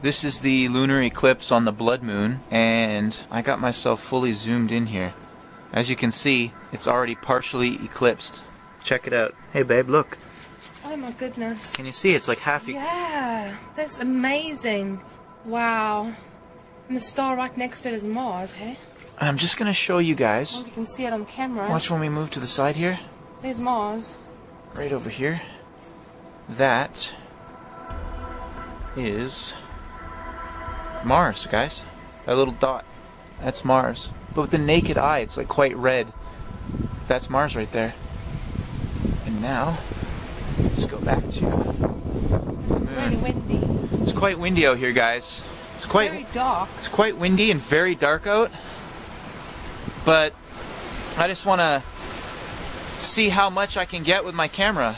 This is the lunar eclipse on the blood moon, and I got myself fully zoomed in here. As you can see, it's already partially eclipsed. Check it out. Hey babe, look. Oh my goodness. Can you see? It's like half. E Yeah, that's amazing. Wow. And the star right next to it is Mars, hey? and I'm just gonna show you guys. hope you can see it on camera. Watch when we move to the side here. There's Mars. Right over here. That is Mars, guys. That little dot. That's Mars. But with the naked eye, it's like quite red. That's Mars right there. And now, let's go back to the moon. windy. It's quite windy out here, guys. It's quite Very dark. it's quite windy and very dark out. But I just want to see how much I can get with my camera.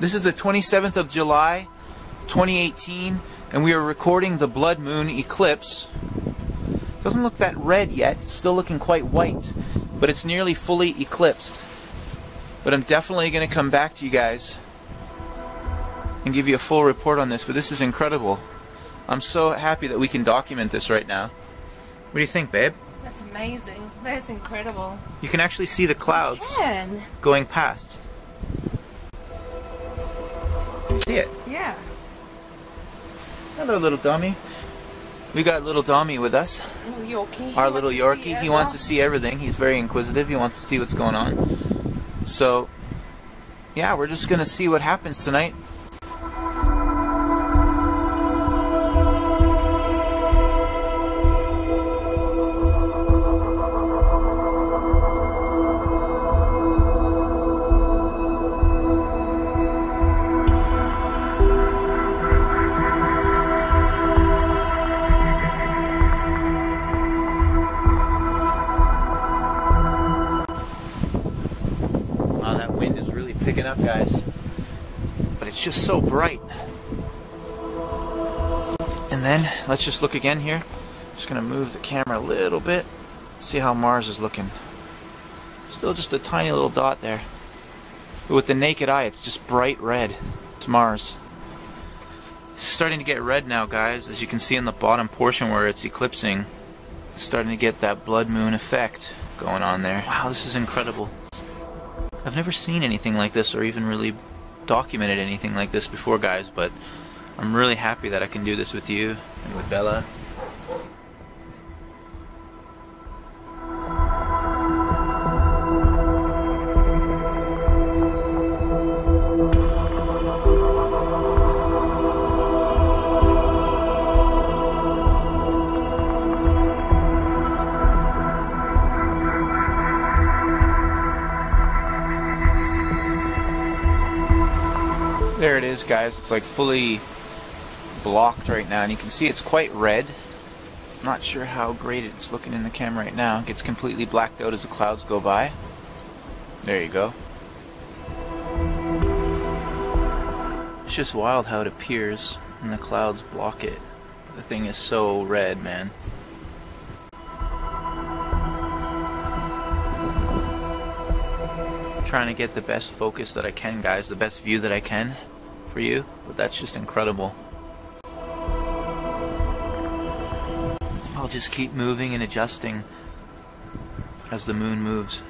This is the 27th of July, 2018, and we are recording the blood moon eclipse. Doesn't look that red yet. It's still looking quite white, but it's nearly fully eclipsed. But I'm definitely going to come back to you guys and give you a full report on this, but this is incredible. I'm so happy that we can document this right now. What do you think, babe? That's amazing. That's incredible. You can actually see the clouds going past. See it? Yeah. Hello, little dummy. We got little Dommy with us, Little our little Yorkie. He wants to see everything. He's very inquisitive. He wants to see what's going on. So, yeah, we're just gonna see what happens tonight. Wow, that wind is really picking up, guys. But it's just so bright. And then, let's just look again here. Just gonna move the camera a little bit. See how Mars is looking. Still just a tiny little dot there. But with the naked eye, it's just bright red. It's Mars. It's starting to get red now, guys. As you can see in the bottom portion where it's eclipsing. It's starting to get that blood moon effect going on there. Wow, this is incredible. I've never seen anything like this or even really documented anything like this before, guys, but I'm really happy that I can do this with you and with Bella. Is, guys. It's like fully blocked right now, and you can see it's quite red. Not sure how great it's looking in the camera right now. It gets completely blacked out as the clouds go by. There you go. It's just wild how it appears and the clouds block it. The thing is so red, man. Trying to get the best focus that I can, guys, the best view that I can for you, but that's just incredible. I'll just keep moving and adjusting as the moon moves.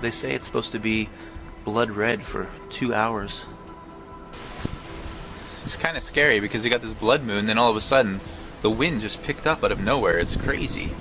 They say it's supposed to be blood red for two hours. It's kind of scary because you got this blood moon, then all of a sudden the wind just picked up out of nowhere. It's crazy.